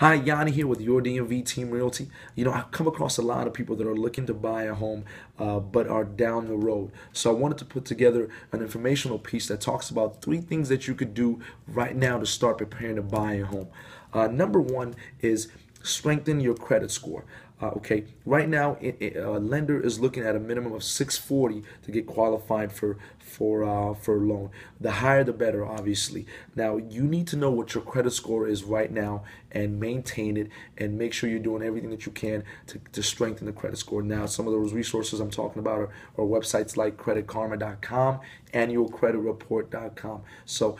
Hi, Yanni here with your DMV Team Realty. You know, I've come across a lot of people that are looking to buy a home, uh, but are down the road. So I wanted to put together an informational piece that talks about three things that you could do right now to start preparing to buy a home. Uh, number one is strengthen your credit score. Uh, okay, right now it, it, a lender is looking at a minimum of 640 to get qualified for for uh, for a loan. The higher the better, obviously. Now you need to know what your credit score is right now and maintain it and make sure you're doing everything that you can to, to strengthen the credit score. Now some of those resources I'm talking about are, are websites like creditkarma.com, annualcreditreport.com. So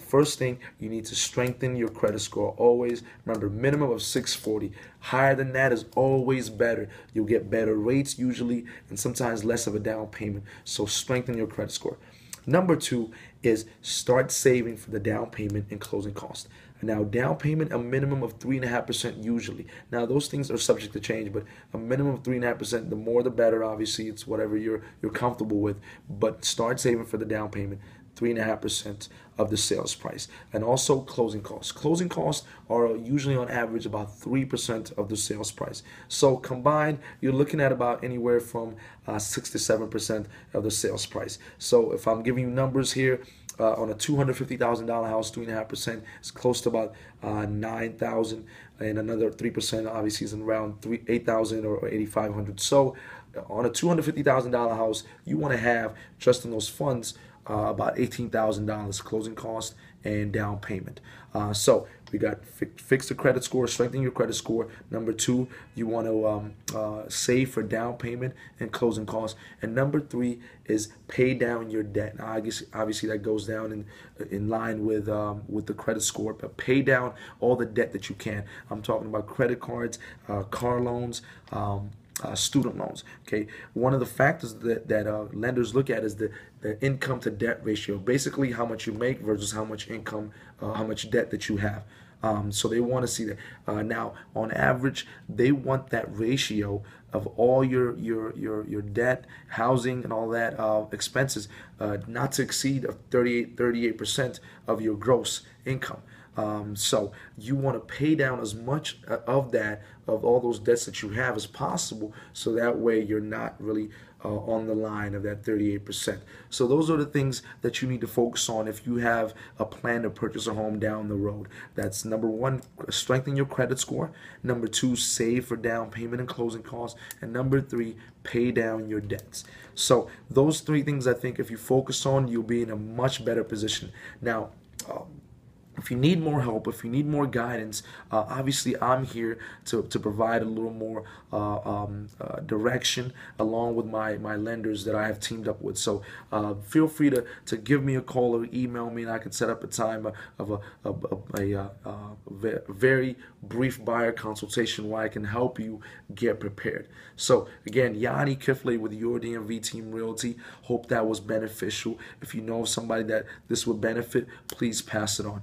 first thing you need to strengthen your credit score always. Remember minimum of 640. Higher than that is always better. You'll get better rates usually and sometimes less of a down payment. So strengthen your credit score. Number two is start saving for the down payment and closing cost. Now, down payment, a minimum of 3.5% usually. Now, those things are subject to change, but a minimum of 3.5%, the more the better, obviously. It's whatever you're, you're comfortable with. But start saving for the down payment. 3.5% of the sales price. And also closing costs. Closing costs are usually on average about 3% of the sales price. So combined, you're looking at about anywhere from uh, 6 to 7% of the sales price. So if I'm giving you numbers here, uh, on a $250,000 house, 3.5% is close to about uh, 9000 and another 3% obviously is around 3 8000 or 8500 So on a $250,000 house, you want to have just in those funds uh, about $18,000 closing cost and down payment. Uh, so we got fi fix the credit score, strengthen your credit score. Number two, you want to um, uh, save for down payment and closing costs. And number three is pay down your debt. Now, I guess obviously that goes down in in line with um, with the credit score, but pay down all the debt that you can. I'm talking about credit cards, uh, car loans. Um, uh, student loans. Okay, one of the factors that that uh, lenders look at is the the income to debt ratio, basically how much you make versus how much income, uh, how much debt that you have. Um, so they want to see that. Uh, now, on average, they want that ratio of all your your your your debt, housing, and all that uh, expenses uh, not to exceed of 38 38 percent of your gross income. Um, so you want to pay down as much uh, of that, of all those debts that you have as possible, so that way you're not really uh, on the line of that 38%. So those are the things that you need to focus on if you have a plan to purchase a home down the road. That's number one, strengthen your credit score. Number two, save for down payment and closing costs. And number three, pay down your debts. So those three things I think if you focus on, you'll be in a much better position. Now, um, if you need more help, if you need more guidance, uh, obviously I'm here to, to provide a little more uh, um, uh, direction along with my, my lenders that I have teamed up with. So uh, feel free to, to give me a call or email me and I can set up a time of a, of a, a, a, a very brief buyer consultation where I can help you get prepared. So again, Yanni Kifley with your DMV Team Realty. Hope that was beneficial. If you know somebody that this would benefit, please pass it on.